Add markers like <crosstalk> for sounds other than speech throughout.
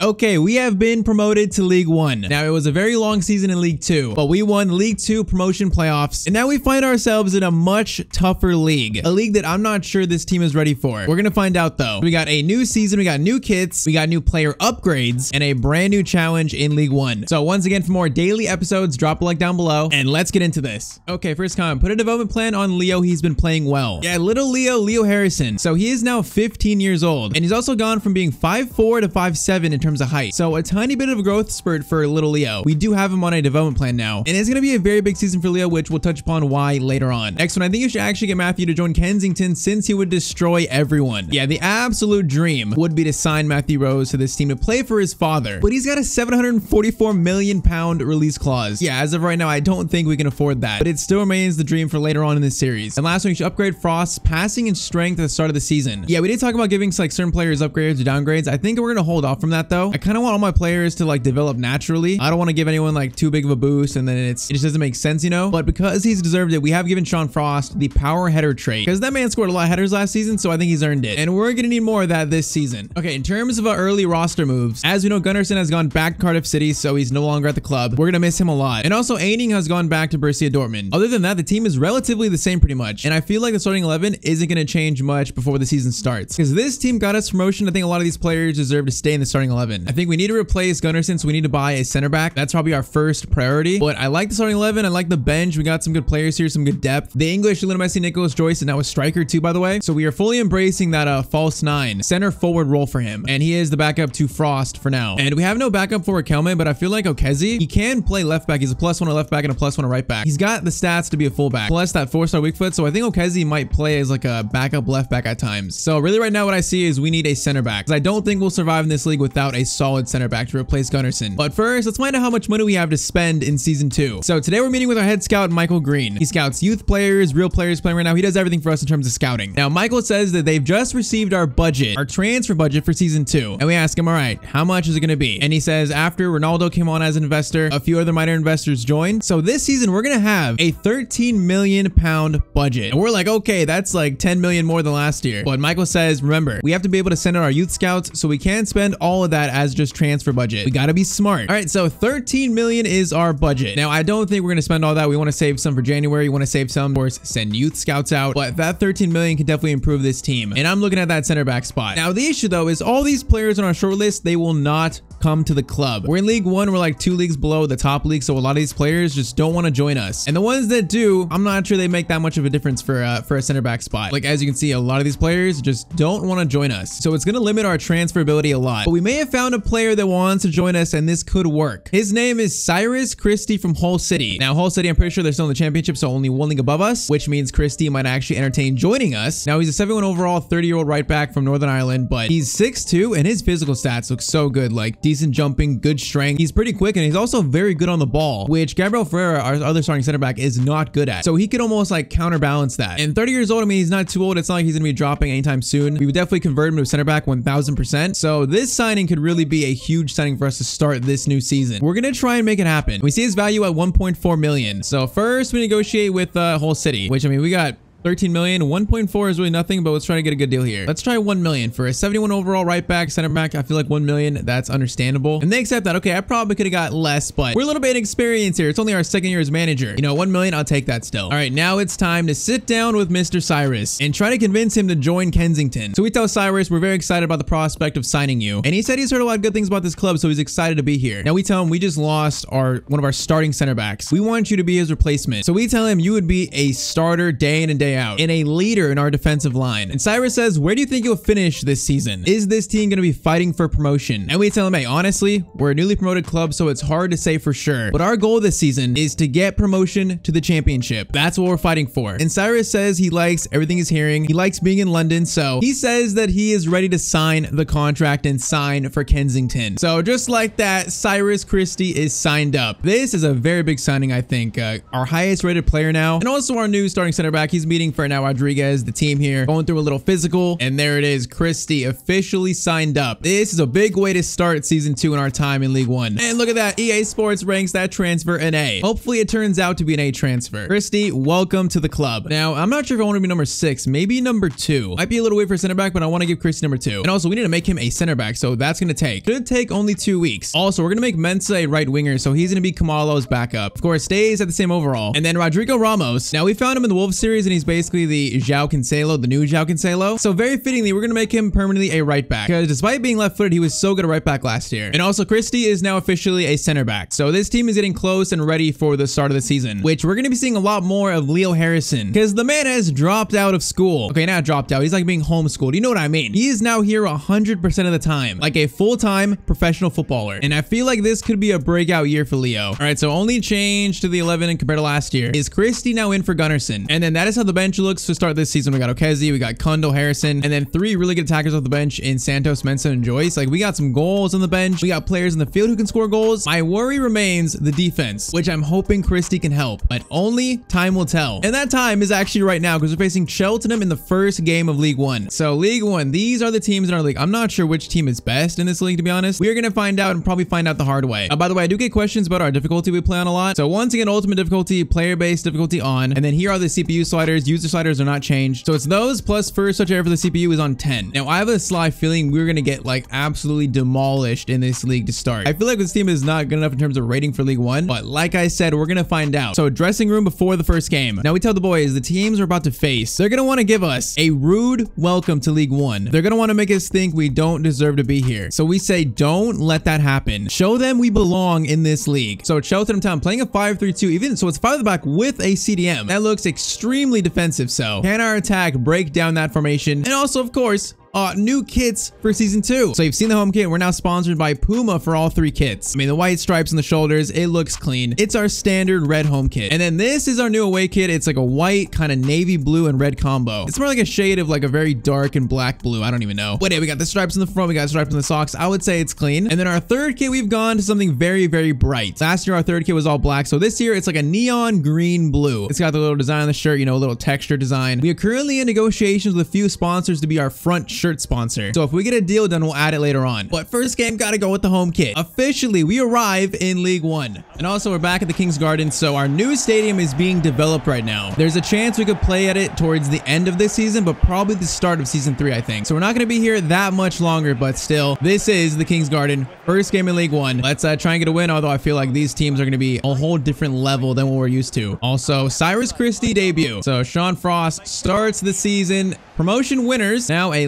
Okay, we have been promoted to League One. Now, it was a very long season in League Two, but we won League Two promotion playoffs, and now we find ourselves in a much tougher league. A league that I'm not sure this team is ready for. We're gonna find out though. We got a new season, we got new kits, we got new player upgrades, and a brand new challenge in League One. So once again, for more daily episodes, drop a like down below, and let's get into this. Okay, first comment, put a development plan on Leo. He's been playing well. Yeah, little Leo, Leo Harrison. So he is now 15 years old, and he's also gone from being 5'4 to 5'7 in terms of height. So a tiny bit of a growth spurt for little Leo. We do have him on a development plan now. And it's going to be a very big season for Leo, which we'll touch upon why later on. Next one, I think you should actually get Matthew to join Kensington since he would destroy everyone. Yeah, the absolute dream would be to sign Matthew Rose to this team to play for his father. But he's got a 744 million pound release clause. Yeah, as of right now, I don't think we can afford that. But it still remains the dream for later on in this series. And last one, you should upgrade Frost's passing and strength at the start of the season. Yeah, we did talk about giving like certain players upgrades or downgrades. I think we're going to hold off from that though. I kind of want all my players to like develop naturally. I don't want to give anyone like too big of a boost and then it's it just doesn't make sense, you know? But because he's deserved it, we have given Sean Frost the power header trait because that man scored a lot of headers last season, so I think he's earned it. And we're going to need more of that this season. Okay, in terms of our early roster moves, as we know, Gunnarsson has gone back to Cardiff City, so he's no longer at the club. We're going to miss him a lot. And also, Aining has gone back to Borussia Dortmund. Other than that, the team is relatively the same pretty much. And I feel like the starting 11 isn't going to change much before the season starts. Because this team got us promotion, I think a lot of these players deserve to stay in the starting 11. I think we need to replace Gunnarsson, so we need to buy a center back. That's probably our first priority. But I like the starting 11. I like the bench. We got some good players here, some good depth. The English, Lionel Messi, Nicholas Joyce, and now a striker too, by the way. So we are fully embracing that uh, false nine center forward role for him. And he is the backup to Frost for now. And we have no backup for Riquelme, but I feel like Okezzy, he can play left back. He's a plus one or left back and a plus one or right back. He's got the stats to be a fullback, plus that four star weak foot. So I think Okezzy might play as like a backup left back at times. So really right now what I see is we need a center back. I don't think we'll survive in this league without a solid center back to replace Gunnarsson. But first, let's find out how much money we have to spend in season two. So today we're meeting with our head scout, Michael Green. He scouts youth players, real players playing right now. He does everything for us in terms of scouting. Now, Michael says that they've just received our budget, our transfer budget for season two. And we ask him, all right, how much is it going to be? And he says after Ronaldo came on as an investor, a few other minor investors joined. So this season, we're going to have a 13 million pound budget. And we're like, okay, that's like 10 million more than last year. But Michael says, remember, we have to be able to send out our youth scouts, so we can't spend all of that as just transfer budget. We got to be smart. All right, so 13 million is our budget. Now, I don't think we're to spend all that. We want to save some for January. Want to save some, of course, send youth scouts out. But that 13 million can definitely improve this team. And I'm looking at that center back spot. Now, the issue though is all these players on our short list, they will not come to the club. We're in League One. We're like two leagues below the top league. So a lot of these players just don't want to join us. And the ones that do, I'm not sure they make that much of a difference for, uh, for a center back spot. Like, as you can see, a lot of these players just don't want to join us. So it's going to limit our transferability a lot. But we may have found a player that wants to join us and this could work. His name is Cyrus Christie from Hull City. Now, Hull City, I'm pretty sure they're still in the championship, so only one league above us, which means Christie might actually entertain joining us. Now, he's a 71 overall, 30 year old right back from Northern Ireland, but he's 6'2 and his physical stats look so good. Like decent jumping, good strength. He's pretty quick and he's also very good on the ball, which Gabriel Ferreira, our other starting center back, is not good at. So he could almost like counterbalance that. And 30 years old, I mean, he's not too old. It's not like he's going to be dropping anytime soon. We would definitely convert him to center back 1000%. So this signing could really be a huge signing for us to start this new season. We're going to try and make it happen. We see his value at 1.4 million. So first we negotiate with uh, Hull City, which I mean, we got 13 million. 1.4 is really nothing but let's try to get a good deal here. Let's try 1 million. For a 71 overall right back center back i feel like 1 million that's understandable. And they accept that. Okay i probably could have got less but we're a little bit inexperienced here. It's only our second year as manager. You know 1 million i'll take that still. All right now it's time to sit down with mr cyrus and try to convince him to join kensington. So we tell cyrus we're very excited about the prospect of signing you and he said he's heard a lot of good things about this club so he's excited to be here. Now we tell him we just lost our one of our starting center backs. We want you to be his replacement. So we tell him you would be a starter day in and day out and a leader in our defensive line. And Cyrus says, where do you think you'll finish this season? Is this team going to be fighting for promotion? And we tell him, hey, honestly, we're a newly promoted club, so it's hard to say for sure. But our goal this season is to get promotion to the championship. That's what we're fighting for. And Cyrus says he likes everything he's hearing. He likes being in London, so he says that he is ready to sign the contract and sign for Kensington. So just like that, Cyrus Christie is signed up. This is a very big signing, I think. Uh, our highest rated player now, and also our new starting center back. He's be meeting for now Rodriguez, the team here, going through a little physical. And there it is. Christie officially signed up. This is a big way to start season two in our time in League One. And look at that. EA Sports ranks that transfer an A. Hopefully it turns out to be an A transfer. Christie, welcome to the club. Now, I'm not sure if I want to be number six, maybe number two. Might be a little weird for center back, but I want to give Christie number two. And also, we need to make him a center back, so that's going to take. Should take only two weeks. Also, we're going to make Mensa a right winger, so he's going to be Khumalo's backup. Of course, stays at the same overall. And then Rodrigo Ramos. Now, we found him in the Wolves series, and he's basically the João Cancelo, the new João Cancelo. So very fittingly, we're going to make him permanently a right back. Because despite being left-footed, he was so good at right back last year. And also, Christie is now officially a center back. So this team is getting close and ready for the start of the season, which we're going to be seeing a lot more of Leo Harrison. Because the man has dropped out of school. Okay, not dropped out. He's like being homeschooled. You know what I mean? He is now here 100% of the time, like a full-time professional footballer. And I feel like this could be a breakout year for Leo. All right, so only change to the 11 compared to last year is Christie now in for Gunnarsson. And then that is how the bench looks to start this season. We got Okezzy, we got Cundle, Harrison, and then three really good attackers off the bench in Santos, Mensah, and Joyce. Like we got some goals on the bench. We got players in the field who can score goals. My worry remains the defense, which I'm hoping Christie can help, but only time will tell. And that time is actually right now because we're facing Cheltenham in the first game of League One. So League One, these are the teams in our league. I'm not sure which team is best in this league, to be honest. We are going to find out and probably find out the hard way. Uh, by the way, I do get questions about our difficulty we play on a lot. So once again, ultimate difficulty, player-based difficulty on, and then here are the CPU sliders. User sliders are not changed. So it's those plus first touch error for the CPU is on 10. Now I have a sly feeling we're going to get like absolutely demolished in this league to start. I feel like this team is not good enough in terms of rating for League One, but like I said, we're going to find out. So dressing room before the first game. Now we tell the boys the teams we're about to face, they're going to want to give us a rude welcome to League One. They're going to want to make us think we don't deserve to be here. So we say, don't let that happen. Show them we belong in this league. So Cheltenham Town playing a 5-3-2, even so it's five the back with a CDM. That looks extremely defensive. So can our attack break down that formation? And also, of course, uh, new kits for season two. So you've seen the home kit. We're now sponsored by Puma for all three kits. I mean, the white stripes on the shoulders, it looks clean. It's our standard red home kit. And then this is our new away kit. It's like a white kind of navy blue and red combo. It's more like a shade of like a very dark and black blue. I don't even know. But yeah, we got the stripes in the front. We got stripes on the socks. I would say it's clean. And then our third kit, we've gone to something very, very bright. Last year, our third kit was all black. So this year, it's like a neon green blue. It's got the little design on the shirt, you know, a little texture design. We are currently in negotiations with a few sponsors to be our front shirt sponsor. So if we get a deal done, we'll add it later on. But first game, gotta go with the home kit. Officially, we arrive in League One. And also, we're back at the King's Garden, so our new stadium is being developed right now. There's a chance we could play at it towards the end of this season, but probably the start of season three, I think. So we're not gonna be here that much longer, but still, this is the King's Garden. First game in League One. Let's uh, try and get a win, although I feel like these teams are gonna be a whole different level than what we're used to. Also, Cyrus Christie debut. So Sean Frost starts the season. Promotion winners, now a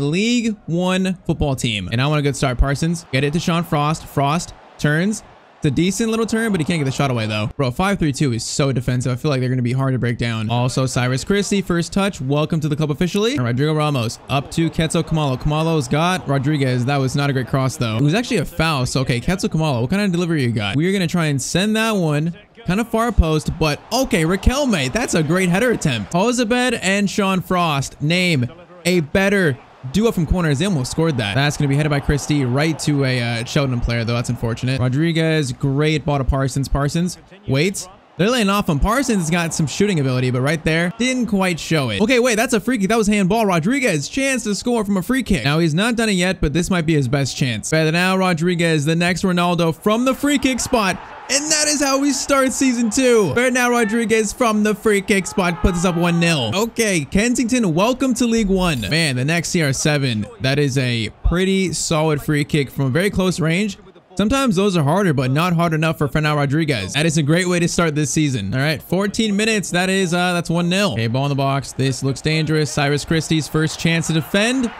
One football team. And I want a good start, Parsons. Get it to Sean Frost. Frost turns. It's a decent little turn, but he can't get the shot away though. Bro, 5-3-2 is so defensive. I feel like they're going to be hard to break down. Also, Cyrus Christie, first touch. Welcome to the club officially. And Rodrigo Ramos up to Ketso Khumalo. Khumalo's got Rodriguez. That was not a great cross though. It was actually a foul. So, okay, Ketso Khumalo, what kind of delivery you got? We're going to try and send that one kind of far post, but okay, Riquelme. That's a great header attempt. Jozabed and Sean Frost. Name a better duo from corners. They almost scored that. That's going to be headed by Christie right to a uh, Cheltenham player, though. That's unfortunate. Rodriguez, great ball to Parsons. Parsons waits. They're laying off him. Parsons has got some shooting ability, but right there, didn't quite show it. Okay, wait, that's a free kick. That was handball. Rodriguez, chance to score from a free kick. Now, he's not done it yet, but this might be his best chance. Better now, Rodriguez, the next Ronaldo from the free kick spot. And that is how we start season two. Bernal Rodriguez from the free kick spot puts us up 1-0. Okay, Kensington, welcome to League One. Man, the next CR7, that is a pretty solid free kick from a very close range. Sometimes those are harder, but not hard enough for Fernando Rodriguez. That is a great way to start this season. All right, 14 minutes. That is, uh, that's 1-0. Okay, ball in the box. This looks dangerous. Cyrus Christie's first chance to defend.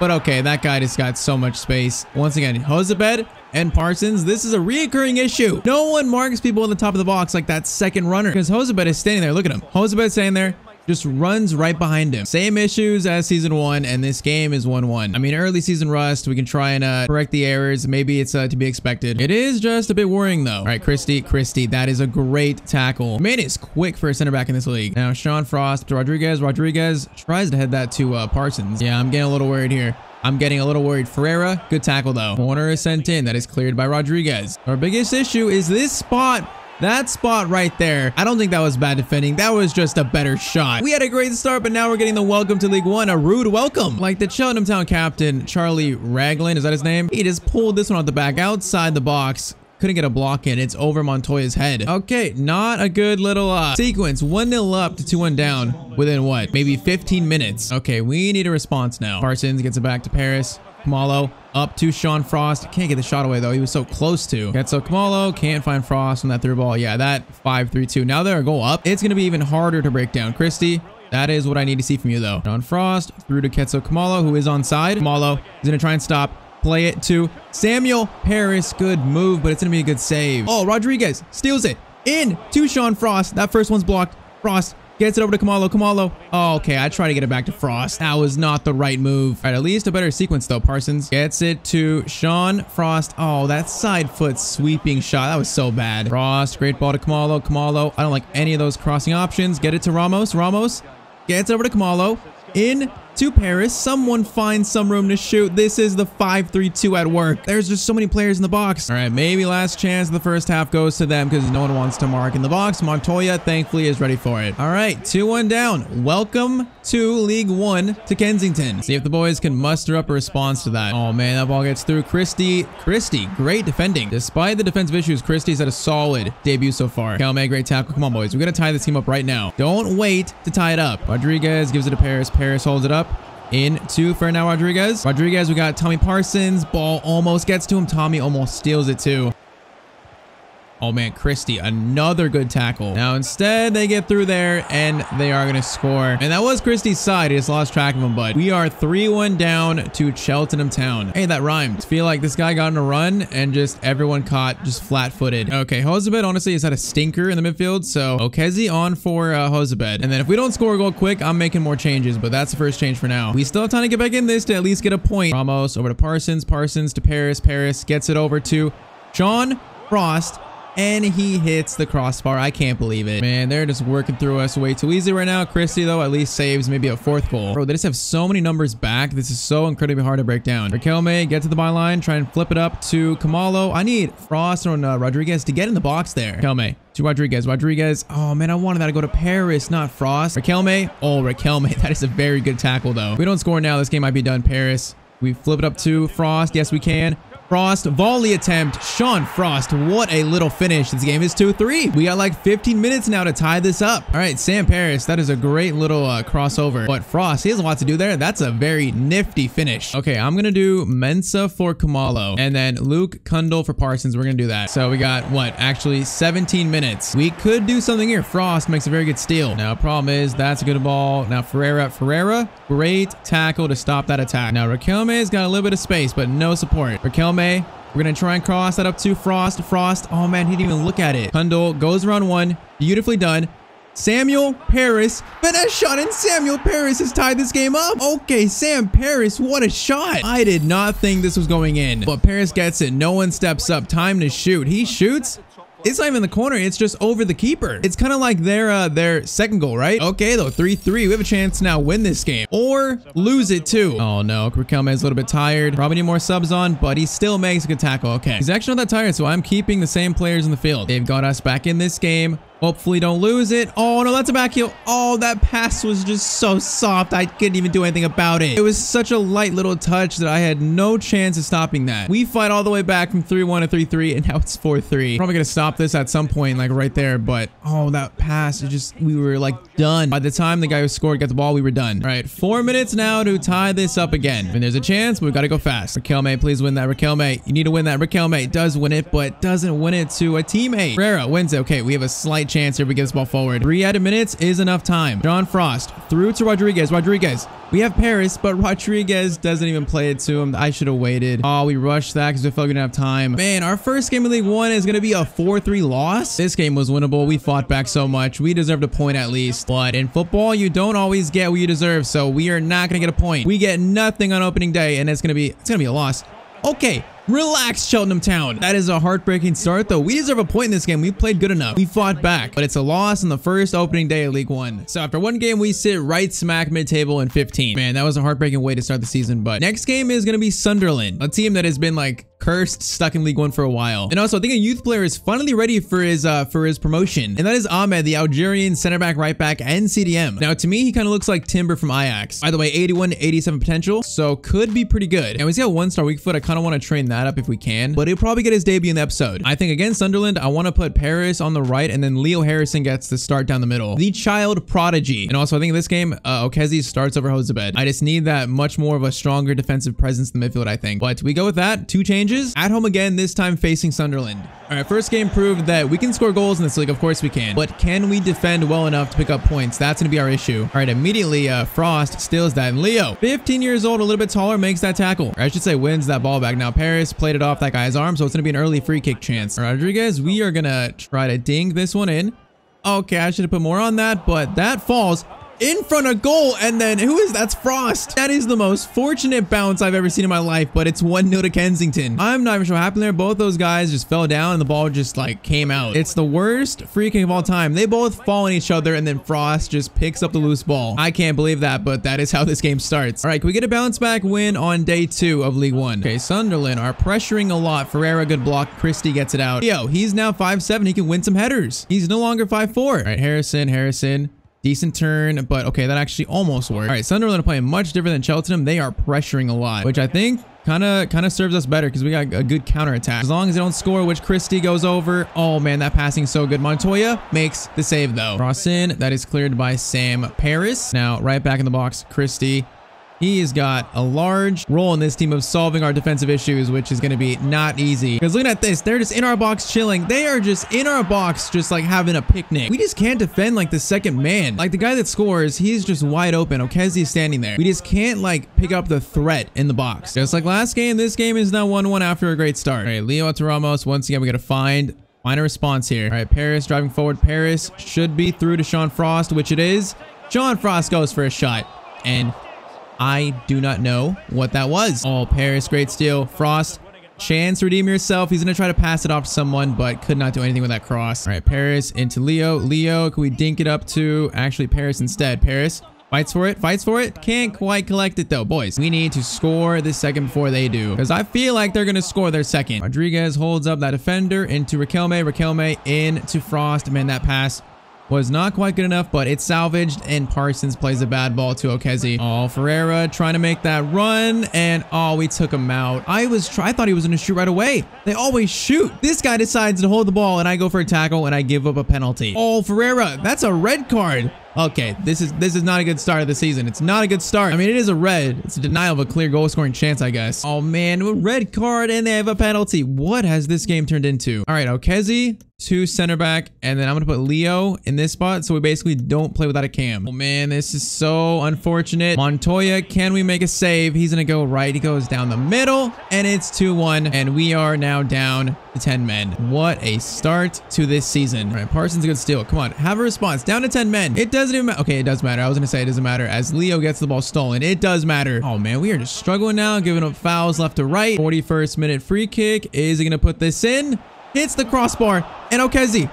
But okay, that guy just got so much space. Once again, Jozabed and Parsons, this is a reoccurring issue. No one marks people on the top of the box like that second runner because Jozabed is standing there. Look at him. Jozabed standing there just runs right behind him. Same issues as season one, and this game is 1-1. I mean, early season rust, we can try and uh, correct the errors. Maybe it's uh, to be expected. It is just a bit worrying though. All right, Christie, Christie, that is a great tackle. Man is quick for a center back in this league. Now, Sean Frost Rodriguez. Rodriguez tries to head that to uh, Parsons. Yeah, I'm getting a little worried here. I'm getting a little worried. Ferreira, good tackle though. Corner is sent in. That is cleared by Rodriguez. Our biggest issue is this spot That spot right there, I don't think that was bad defending. That was just a better shot. We had a great start, but now we're getting the welcome to League One, a rude welcome. Like the Cheltenham Town captain, Charlie Raglan, is that his name? He just pulled this one out the back outside the box. Couldn't get a block in. It's over Montoya's head. Okay, not a good little uh, sequence. 1-0 up to 2-1 down within what? Maybe 15 minutes. Okay, we need a response now. Parsons gets it back to Paris. Khumalo up to Sean Frost. Can't get the shot away though. He was so close to. Ketso Khumalo can't find Frost on that through ball. Yeah, that 5-3-2. Now they're a goal up. It's going to be even harder to break down. Christie, that is what I need to see from you, though. Sean Frost through to Ketso Khumalo, who is on side. Khumalo is going to try and stop play it to Samuel Paris. Good move, but it's going to be a good save. Oh, Rodriguez steals it in to Sean Frost. That first one's blocked. Frost gets it over to Khumalo. Khumalo. Oh, okay. I try to get it back to Frost. That was not the right move. All right, at least a better sequence, though. Parsons gets it to Sean Frost. Oh, that side foot sweeping shot. That was so bad. Frost, great ball to Khumalo. Khumalo, I don't like any of those crossing options. Get it to Ramos. Ramos gets it over to Khumalo. In to Paris. Someone finds some room to shoot. This is the 5-3-2 at work. There's just so many players in the box. All right, maybe last chance the first half goes to them because no one wants to mark in the box. Montoya, thankfully, is ready for it. All right, 2-1 down. Welcome to League One to Kensington. See if the boys can muster up a response to that. Oh, man, that ball gets through. Christie. Christie, great defending. Despite the defensive issues, Christie's had a solid debut so far. Riquelme, great tackle. Come on, boys. We're going to tie this team up right now. Don't wait to tie it up. Rodriguez gives it to Paris. Paris holds it up into Fernando Rodriguez. Rodriguez, we got Tommy Parsons. Ball almost gets to him. Tommy almost steals it too. Oh man, Christie, another good tackle. Now instead, they get through there and they are going to score. And that was Christie's side. He just lost track of him, but we are 3-1 down to Cheltenham Town. Hey, that rhymed. I feel like this guy got in a run and just everyone caught just flat-footed. Okay, Jozabed honestly has had a stinker in the midfield, so Okezi on for uh, Jozabed. And then if we don't score a goal quick, I'm making more changes, but that's the first change for now. We still have time to get back in this to at least get a point. Ramos over to Parsons, Parsons to Paris, Paris gets it over to Sean Frost and he hits the crossbar. I can't believe it. Man, they're just working through us way too easy right now. Christie, though, at least saves maybe a fourth goal. Bro, they just have so many numbers back. This is so incredibly hard to break down. Riquelme, get to the byline, try and flip it up to Khumalo. I need Frost or uh, Rodriguez to get in the box there. Riquelme to Rodriguez. Rodriguez. Oh, man, I wanted that to go to Paris, not Frost. Riquelme. Oh, Riquelme. <laughs> That is a very good tackle, though. If we don't score now, this game might be done. Paris. We flip it up to Frost. Yes, we can. Frost, volley attempt. Sean Frost, what a little finish. This game is 2-3. We got like 15 minutes now to tie this up. All right, Sam Paris, that is a great little uh, crossover. But Frost, he has a lot to do there. That's a very nifty finish. Okay, I'm going to do Mensa for Khumalo and then Luke Cundle for Parsons. We're going to do that. So we got, what, actually 17 minutes. We could do something here. Frost makes a very good steal. Now, problem is that's a good ball. Now, Ferreira, Ferreira, great tackle to stop that attack. Now, Riquelme's got a little bit of space, but no support. We're going to try and cross that up to Frost. Frost. Oh, man. He didn't even look at it. Cundle goes around one. Beautifully done. Samuel Paris. Finesse shot and Samuel Paris has tied this game up. Okay, Sam Paris, what a shot. I did not think this was going in, but Paris gets it. No one steps up. Time to shoot. He shoots. It's not even in the corner. It's just over the keeper. It's kind of like their uh, their second goal, right? Okay, though, 3-3. We have a chance to now win this game or lose it too. Oh, no. Is a little bit tired. Probably need more subs on, but he still makes a good tackle. Okay. He's actually not that tired, so I'm keeping the same players in the field. They've got us back in this game. Hopefully don't lose it. Oh, no, that's a back heel. Oh, that pass was just so soft. I couldn't even do anything about it. It was such a light little touch that I had no chance of stopping that. We fight all the way back from 3-1 to 3-3, and now it's 4-3. Probably going to stop this at some point, like right there, but oh, that pass, it just, we were like done. By the time the guy who scored got the ball, we were done. All right, four minutes now to tie this up again. And there's a chance, but we got to go fast. Riquelme, please win that. Riquelme, you need to win that. Riquelme does win it, but doesn't win it to a teammate. Ferreira wins it. Okay, we have a slight chance here. We get this ball forward. Three added minutes is enough time. Sean Frost through to Rodriguez. Rodriguez. We have Paris, but <laughs> Rodriguez doesn't even play it to him. I should have waited. Oh, we rushed that because we felt we didn't have time. Man, our first game of League One is going to be a 4-3 loss. This game was winnable. We fought back so much. We deserved a point at least. But in football, you don't always get what you deserve. So we are not going to get a point. We get nothing on opening day, and it's going to be it's going to be a loss. Okay, Relax, Cheltenham Town. That is a heartbreaking start, though. We deserve a point in this game. We played good enough. We fought back, but it's a loss in the first opening day of League One. So after one game, we sit right smack mid-table in 15. Man, that was a heartbreaking way to start the season, but next game is going to be Sunderland, a team that has been like cursed, stuck in League One for a while. And also, I think a youth player is finally ready for his uh, for his promotion, and that is Ahmed, the Algerian center back, right back, and CDM. Now, to me, he kind of looks like Timber from Ajax. By the way, 81 to 87 potential, so could be pretty good. And he's got one star weak foot. I kind of want to train that up if we can, but he'll probably get his debut in the episode. I think against Sunderland, I want to put Paris on the right, and then Leo Harrison gets the start down the middle. The child prodigy. And also, I think in this game, uh, Okezi starts over Jozabed. I just need that much more of a stronger defensive presence in the midfield, I think. But we go with that. Two changes. At home again, this time facing Sunderland. All right, first game proved that we can score goals in this league. Of course we can. But can we defend well enough to pick up points? That's going to be our issue. All right, immediately, uh, Frost steals that. And Leo, 15 years old, a little bit taller, makes that tackle. Or I should say wins that ball back. Now, Paris played it off that guy's arm, so it's going to be an early free kick chance. Rodriguez, we are going to try to ding this one in. Okay, I should have put more on that, but that falls in front of goal. And then who is that's Frost? That is the most fortunate bounce I've ever seen in my life, but it's 1-0 to Kensington. I'm not even sure what happened there. Both those guys just fell down and the ball just like came out. It's the worst free kick of all time. They both fall on each other and then Frost just picks up the loose ball. I can't believe that, but that is how <laughs> this game starts. All right, can we get a bounce back win on day two of League One? Okay, Sunderland are pressuring a lot. Ferreira, good block. Christie gets it out. Yo, he's now five seven He can win some headers. He's no longer five four All right, Harrison, Harrison. Decent turn, but okay, that actually almost worked. All right, Sunderland are playing much different than Cheltenham. They are pressuring a lot, which I think kind of kind of serves us better because we got a good counter attack. As long as they don't score, which Christie goes over. Oh man, that passing so good. Montoya makes the save though. Cross in, that is cleared by Sam Paris. Now right back in the box, Christie he has got a large role in this team of solving our defensive issues, which is going to be not easy. Because looking at this, they're just in our box chilling. They are just in our box, just like having a picnic. We just can't defend like the second man. Like the guy that scores, he's just wide open. Okezi's standing there. We just can't like pick up the threat in the box. Just like last game, this game is now 1-1 after a great start. All right, Leo to Ramos. Once again, we got to find Find a response here. All right, Paris driving forward. Paris should be through to Sean Frost, which it is. Sean Frost goes for a shot. And I do not know what that was. Oh, Paris, great steal. Frost, chance redeem yourself. He's going to try to pass it off to someone, but could not do anything with that cross. All right, Paris into Leo. Leo, can we dink it up to actually Paris instead? Paris fights for it, fights for it. Can't quite collect it though. Boys, we need to score this second before they do because I feel like they're going to score their second. Rodriguez holds up that defender into Riquelme. Riquelme into Frost. Man, that pass was not quite good enough, but it's salvaged, and Parsons plays a bad ball to Okezi. Oh, Ferreira trying to make that run, and oh, we took him out. I was I thought he was going to shoot right away. They always shoot. This guy decides to hold the ball, and I go for a tackle, and I give up a penalty. Oh, Ferreira, that's a red card. Okay, this is this is not a good start of the season. It's not a good start. I mean, it is a red. It's a denial of a clear goal scoring chance, I guess. Oh man, red card and they have a penalty. What has this game turned into? All right, Okezi, two center back, and then I'm gonna put Leo in this spot, so we basically don't play without a cam. Oh man, this is so unfortunate. Montoya, can we make a save? He's gonna go right. He goes down the middle, and it's 2-1, and we are now down to 10 men. What a start to this season. All right, Parsons a good steal. Come on, have a response. Down to 10 men. It doesn't even matter. Okay, it does matter. I was gonna say it doesn't matter as Leo gets the ball stolen. It does matter. Oh man, we are just struggling now, giving up fouls left to right. 41st minute free kick. Is he gonna put this in? Hits the crossbar, and Okezi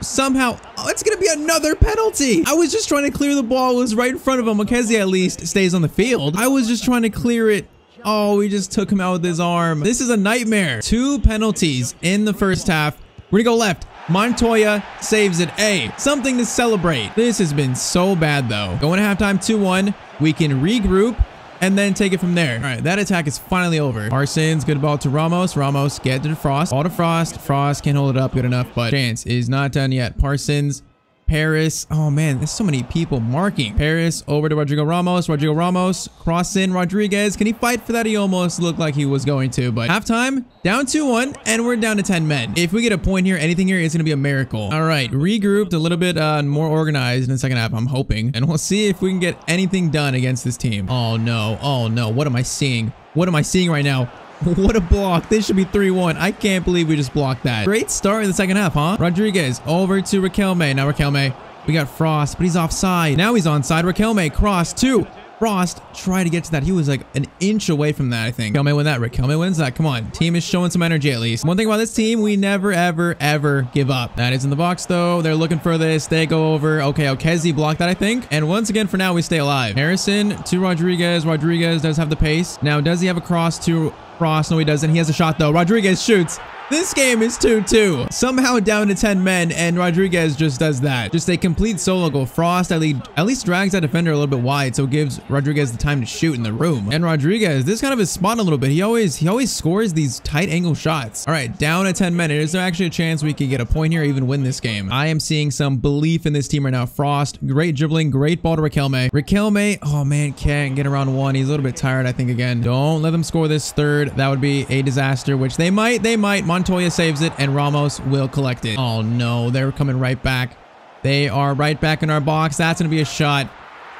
somehow oh, it's gonna be another penalty i was just trying to clear the ball it was right in front of him Okezi at least stays on the field i was just trying to clear it Oh, we just took him out with his arm. This is a nightmare. Two penalties in the first half. We're gonna go left. Montoya saves it. A, something to celebrate. This has been so bad though. Going to halftime 2-1. We can regroup and then take it from there. All right, that attack is finally over. Parsons, good ball to Ramos. Ramos, get to Frost. Ball to Frost. Frost can't hold it up good enough, but chance is not done yet. Parsons Paris. Oh man, there's so many people marking. Paris over to Rodrigo Ramos. Rodrigo Ramos cross in Rodriguez. Can he fight for that? He almost looked like he was going to, but halftime down 2-1 and we're down to 10 men. If we get a point here, anything here is going to be a miracle. All right, regrouped a little bit uh, more organized in the second half, I'm hoping, and we'll see if we can get anything done against this team. Oh no, oh no, what am I seeing? What am I seeing right now? <laughs> What a block. This should be 3-1. I can't believe we just blocked that. Great start in the second half, huh? Rodriguez over to Riquelme. Now Riquelme. We got Frost, but he's offside. Now he's onside. Riquelme cross two. Frost try to get to that. He was like an inch away from that, I think. Riquelme win that. Riquelme wins that. Come on. Team is showing some energy at least. One thing about this team, we never, ever, ever give up. That is in the box though. They're looking for this. They go over. Okay, Okezi blocked that, I think. And once again, for now, we stay alive. Harrison to Rodriguez. Rodriguez does have the pace. Now, does he have a cross to Frost, no he doesn't. He has a shot though. Rodriguez shoots. This game is 2-2. Somehow down to 10 men, and Rodriguez just does that. Just a complete solo goal. Frost at least, at least drags that defender a little bit wide, so it gives Rodriguez the time to shoot in the room. And Rodriguez, this kind of his spot a little bit. He always he always scores these tight angle shots. All right, down at 10 men. Is there actually a chance we could get a point here even win this game? I am seeing some belief in this team right now. Frost, great dribbling, great ball to Riquelme. Riquelme, oh man, can't get around one. He's a little bit tired, I think, again. Don't let them score this third. That would be a disaster, which they might, they might. Montoya saves it and Ramos will collect it. Oh no, they're coming right back. They are right back in our box. That's going to be a shot.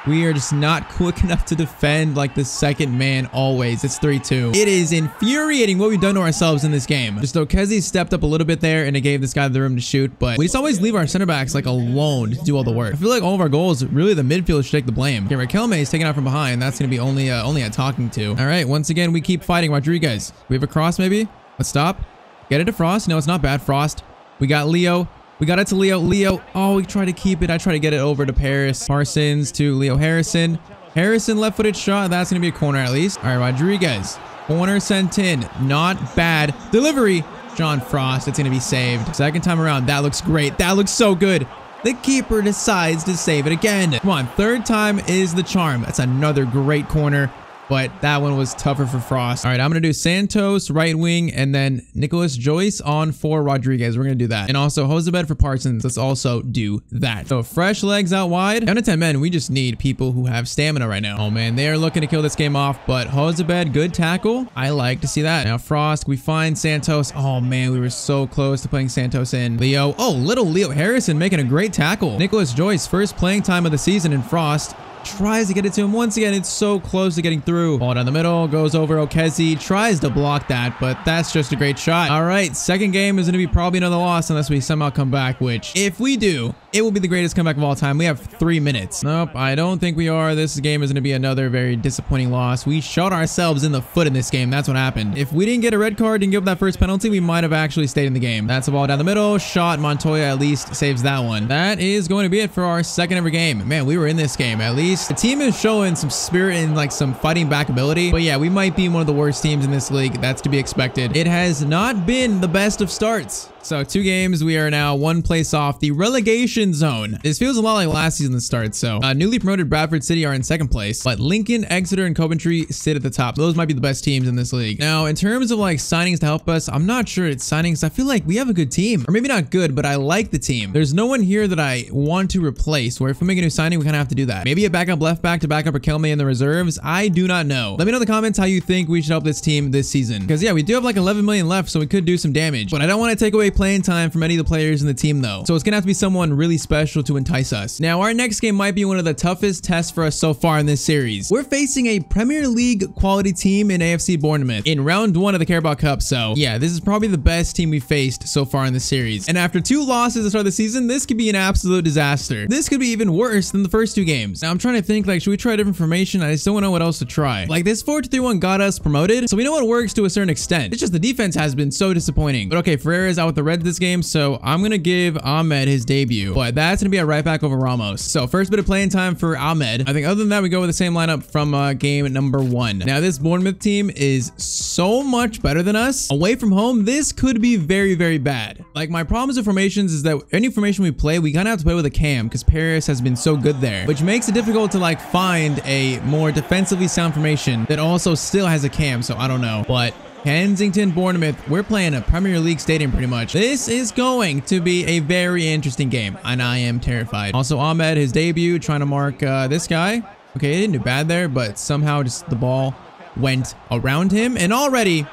We are just not <laughs> quick enough to defend like the second man always. It's 3-2. It is infuriating what we've done to ourselves in this game. Just Okezzi stepped up a little bit there and it gave this guy the room to shoot, but we just always leave our center backs like alone to do all the work. I feel like all of our goals, really the midfield should take the blame. Okay, Riquelme is taken out from behind. That's going to be only, uh, only a talking to. All right, once again, we keep fighting Rodriguez. We have a cross maybe? Let's stop. Get it to Frost. No, it's not bad. Frost. We got Leo. We got it to Leo. Leo. Oh, we try to keep it. I try to get it over to Paris. Parsons to Leo Harrison. Harrison left-footed shot. That's going to be a corner at least. All right, Rodriguez. Corner sent in. Not bad. Delivery. Sean Frost. It's going to be saved. Second time around. That looks great. That looks so good. The keeper decides to save it again. Come on. Third time is the charm. That's another great corner but that one was tougher for Frost. All right, I'm going to do Santos right wing and then Nicholas Joyce on for Rodriguez. We're going to do that. And also Jozabed for Parsons. Let's also do that. So fresh legs out wide. Down to 10 men, we just need people who have stamina right now. Oh man, they are looking to kill this game off, but Jozabed, good tackle. I like to see that. Now Frost, we find Santos. Oh man, we were so close to playing Santos in. Leo, oh, little Leo Harrison making a great tackle. Nicholas Joyce, first playing time of the season in Frost tries to get it to him. Once again, it's so close to getting through. Ball down the middle, goes over Okezzi, tries to block that, but that's just a great shot. All right, second game is going to be probably another loss unless we somehow come back, which if we do, it will be the greatest comeback of all time. We have three minutes. Nope, I don't think we are. This game is going to be another very disappointing loss. We shot ourselves in the foot in this game. That's what happened. If we didn't get a red card, didn't give up that first penalty, we might have actually stayed in the game. That's the ball down the middle. Shot. Montoya at least saves that one. That is going to be it for our second ever game. Man, we were in this game. At least the team is showing some spirit and like some fighting back ability. But yeah, we might be one of the worst teams in this league. That's to be expected. It has not been the best of starts. So two games, we are now one place off the relegation zone. This feels a lot like last season's start. So uh, newly promoted Bradford City are in second place, but Lincoln, Exeter, and Coventry sit at the top. Those might be the best teams in this league. Now, in terms of like signings to help us, I'm not sure it's signings. I feel like we have a good team, or maybe not good, but I like the team. There's no one here that I want to replace, where if we make a new signing, we kind of have to do that. Maybe a backup left back to back up Riquelme in the reserves. I do not know. Let me know in the comments how you think we should help this team this season. Because yeah, we do have like 11 million left, so we could do some damage, but I don't want to take away playing time from any of the players in the team though. So it's gonna have to be someone really special to entice us. Now our next game might be one of the toughest tests for us so far in this series. We're facing a Premier League quality team in AFC Bournemouth in round one of the Carabao Cup. So yeah, this is probably the best team we've faced so far in the series. And after two losses the start of the season, this could be an absolute disaster. This could be even worse than the first two games. Now I'm trying to think like, should we try different formation? I just don't know what else to try. Like this 4-3-1 got us promoted. So we know it works to a certain extent. It's just the defense has been so disappointing. But okay, Ferreira's out with the Reds this game. So I'm going to give Ahmed his debut, but that's going to be a right back over Ramos. So first bit of playing time for Ahmed. I think other than that, we go with the same lineup from uh, game number one. Now this Bournemouth team is so much better than us. Away from home, this could be very, very bad. Like my problems with formations is that any formation we play, we kind of have to play with a cam because Paris has been so good there, which makes it difficult to like find a more defensively sound formation that also still has a cam. So I don't know, but Kensington Bournemouth. We're playing a Premier League stadium pretty much. This is going to be a very interesting game, and I am terrified. Also, Ahmed, his debut, trying to mark uh, this guy. Okay, he didn't do bad there, but somehow just the ball went around him, and already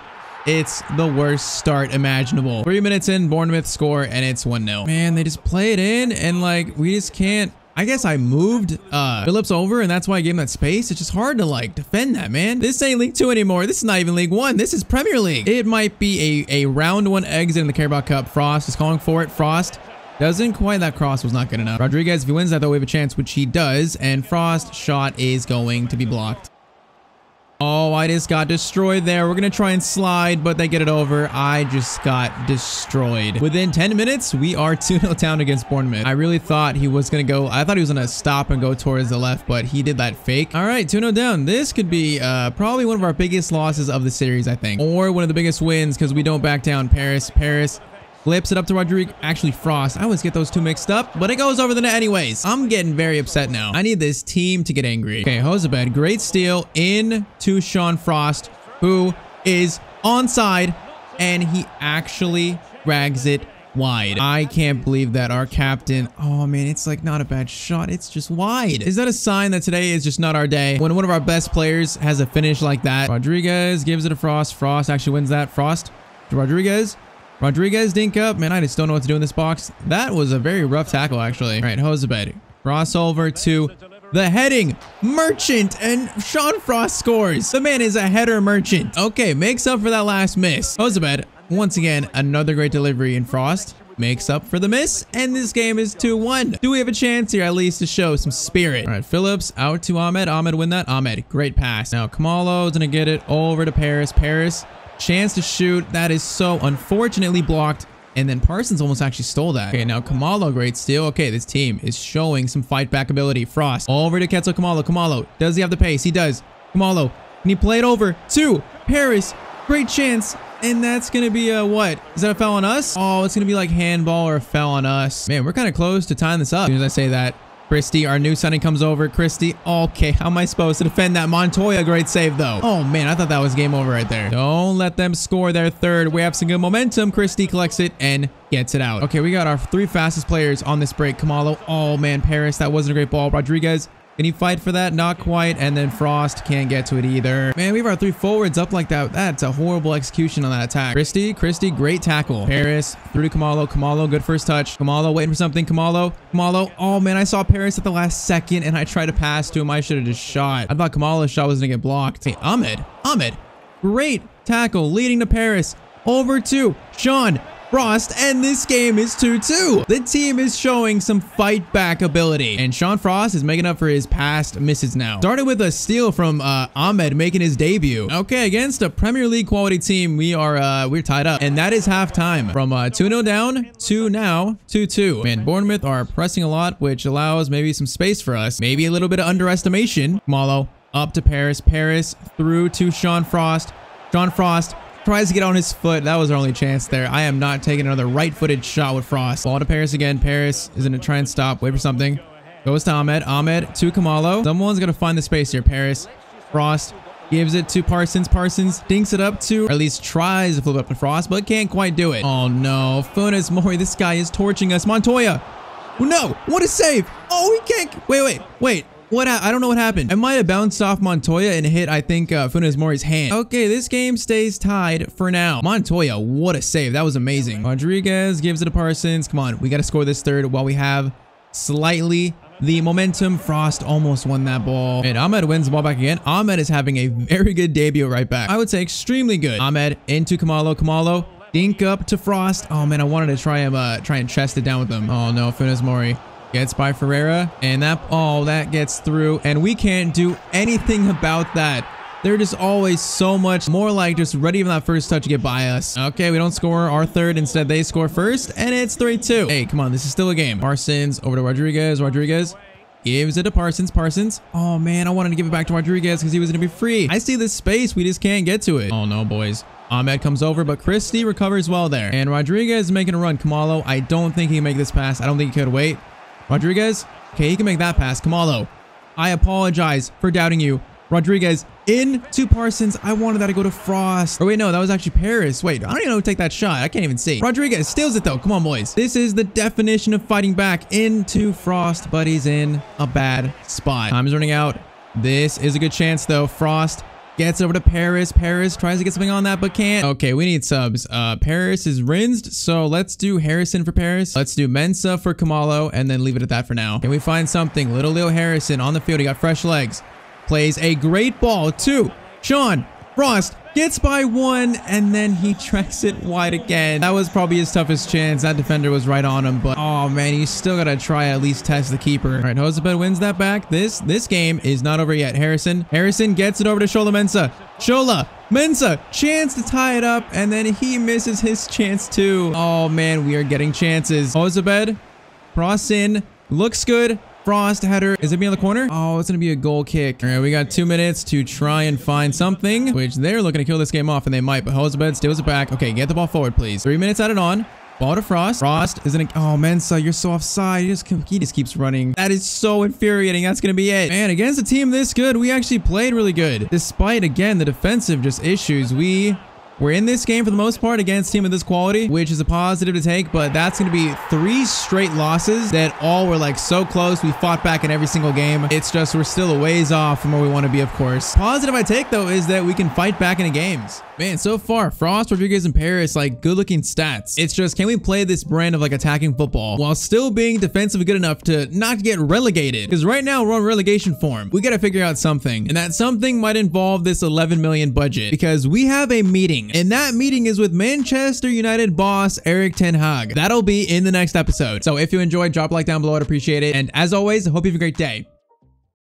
it's the worst start imaginable. Three minutes in, Bournemouth score, and it's 1-0. Man, they just play it in, and like, we just can't I guess I moved uh, Phillips over and that's why I gave him that space. It's just hard to like defend that, man. This ain't League 2 anymore. This is not even League 1. This is Premier League. It might be a, a round one exit in the Carabao Cup. Frost is calling for it. Frost doesn't quite. That cross was not good enough. Rodriguez, if he wins that, though, we have a chance, which he does. And Frost shot is going to be blocked. Oh, I just got destroyed there. We're going to try and slide, but they get it over. I just got destroyed. Within 10 minutes, we are <laughs> 2-0 down against Bournemouth. I really thought he was going to go. I thought he was going to stop and go towards the left, but he did that fake. All right, 2-0 down. This could be uh, probably one of our biggest losses of the series, I think. Or one of the biggest wins because we don't back down. Paris, Paris flips it up to Rodrigo. Actually, Frost. I always get those two mixed up, but it goes over the net anyways. I'm getting very upset now. I need this team to get angry. Okay, Jozabed, great steal in to Sean Frost, who is onside, and he actually drags it wide. I can't believe that our captain, oh man, it's like not a bad shot. It's just wide. Is that a sign that today is just not our day? When one of our best players has a finish like that, Rodriguez gives it to Frost. Frost actually wins that. Frost to Rodriguez. Rodriguez dink up. Man, I just don't know what to do in this box. That was a very rough tackle, actually. All right, Jozabed. Crossover to the heading merchant and Sean Frost scores. The man is a header merchant. Okay, makes up for that last miss. Jozabed, once again, another great delivery in Frost. Makes up for the miss, and this game is 2-1. Do we have a chance here at least to show some spirit? All right, Phillips out to Ahmed. Ahmed win that. Ahmed, great pass. Now Khumalo's gonna get it over to Paris. Paris Chance to shoot. That is so unfortunately blocked. And then Parsons almost actually stole that. Okay, now Khumalo, great steal. Okay, this team is showing some fight back ability. Frost over to Ketso Khumalo. Khumalo, does he have the pace? He does. Khumalo, can he play it over to Paris? Great chance. And that's going to be a what? Is that a foul on us? Oh, it's going to be like handball or a foul on us. Man, we're kind of close to tying this up. As soon as I say that, Christie, our new signing comes over. Christie, okay, how am I supposed to defend that? Montoya, great save though. Oh man, I thought that was game over right there. Don't let them score their third. We have some good momentum. Christie collects it and gets it out. Okay, we got our three fastest players on this break. Khumalo, oh man, Paris, that wasn't a great ball. Rodriguez, can he fight for that? Not quite. And then Frost can't get to it either. Man, we have our three forwards up like that. That's a horrible execution on that attack. Christie, Christie, great tackle. Paris through to Kamalo. Khumalo, good first touch. Khumalo waiting for something. Kamalo, Khumalo. Oh man, I saw Paris at the last second and I tried to pass to him. I should have just shot. I thought Khumalo's shot was gonna get blocked. Hey, Ahmed, Ahmed, great tackle leading to Paris. Over to Sean. Frost, and this game is 2-2. The team is showing some fight back ability, and Sean Frost is making up for his past misses now. Started with a steal from uh, Ahmed making his debut. Okay, against a Premier League quality team, we are uh, we're tied up, and that is halftime. From 2-0 uh, down to now 2-2. Man, Bournemouth are pressing a lot, which allows maybe some space for us. Maybe a little bit of underestimation. Malo up to Paris. Paris through to Sean Frost. Sean Frost tries to get on his foot. That was our only chance there. I am not taking another right-footed shot with Frost. Ball to Paris again. Paris is going to try and stop. Wait for something. Goes to Ahmed. Ahmed to Khumalo. Someone's going to find the space here. Paris. Frost gives it to Parsons. Parsons dinks it up to, or at least tries to flip up to Frost, but can't quite do it. Oh no. Funes Mori, this guy is torching us. Montoya. No. What a save. Oh, he can't. Wait, wait, wait. What? I don't know what happened. I might have bounced off Montoya and hit, I think, uh, Funes Mori's hand. Okay, this game stays tied for now. Montoya, what a save. That was amazing. Rodriguez gives it to Parsons. Come on, we got to score this third while we have slightly the momentum. Frost almost won that ball. And Ahmed wins the ball back again. Ahmed is having a very good debut right back. I would say extremely good. Ahmed into Khumalo. Khumalo dink up to Frost. Oh man, I wanted to try him, uh, try and chest it down with him. Oh no, Funes Mori. Gets by Ferreira. And that, oh, that gets through. And we can't do anything about that. They're just always so much more like just ready for that first touch to get by us. Okay, we don't score our third. Instead, they score first. And it's 3-2. Hey, come on. This is still a game. Parsons over to Rodriguez. Rodriguez gives it to Parsons. Parsons. Oh, man. I wanted to give it back to Rodriguez because he was going to be free. I see this space. We just can't get to it. Oh, no, boys. Ahmed comes over, but Christie recovers well there. And Rodriguez is making a run. Khumalo, I don't think he can make this pass. I don't think he could wait. Rodriguez. Okay, he can make that pass. Khumalo, I apologize for doubting you. Rodriguez in to Parsons. I wanted that to go to Frost. Or wait, no, that was actually Paris. Wait, I don't even know who take that shot. I can't even see. Rodriguez steals it though. Come on, boys. This is the definition of fighting back into Frost, but he's in a bad spot. Time is running out. This is a good chance though. Frost Gets over to Paris. Paris tries to get something on that, but can't. Okay, we need subs. Uh, Paris is rinsed, so let's do Harrison for Paris. Let's do Mensa for Khumalo, and then leave it at that for now. Can we find something? Little Leo Harrison on the field. He got fresh legs. Plays a great ball to Sean Frost gets by one, and then he tracks it wide again. That was probably his toughest chance. That defender was right on him, but oh man, you still gotta try at least test the keeper. All right, Jozabed wins that back. This this game is not over yet. Harrison. Harrison gets it over to Shola Mensa. Shola, Mensa, chance to tie it up, and then he misses his chance too. Oh man, we are getting chances. Jozabed, cross in, looks good. Frost header. Is it be on the corner? Oh, it's going to be a goal kick. All right, we got two minutes to try and find something, which they're looking to kill this game off, and they might, but Jozabed steals it back. Okay, get the ball forward, please. Three minutes added on. Ball to Frost. Frost isn't a, oh, Mensa, you're so offside. He just, he just keeps running. That is so infuriating. That's going to be it. Man, against a team this good, we actually played really good. Despite, again, the defensive just issues, we we're in this game for the most part against team of this quality, which is a positive to take, but that's going to be three straight losses that all were like so close. We fought back in every single game. It's just we're still a ways off from where we want to be, of course. Positive I take, though, is that we can fight back in the games. Man, so far, Frost, Rodriguez, and Paris, like, good-looking stats. It's just, can we play this brand of, like, attacking football while still being defensively good enough to not get relegated? Because right now, we're on relegation form. We got to figure out something, and that something might involve this 11 million budget because we have a meeting, and that meeting is with Manchester United boss Erik Ten Hag. That'll be in the next episode. So if you enjoyed, drop a like down below. I'd appreciate it. And as always, hope you have a great day.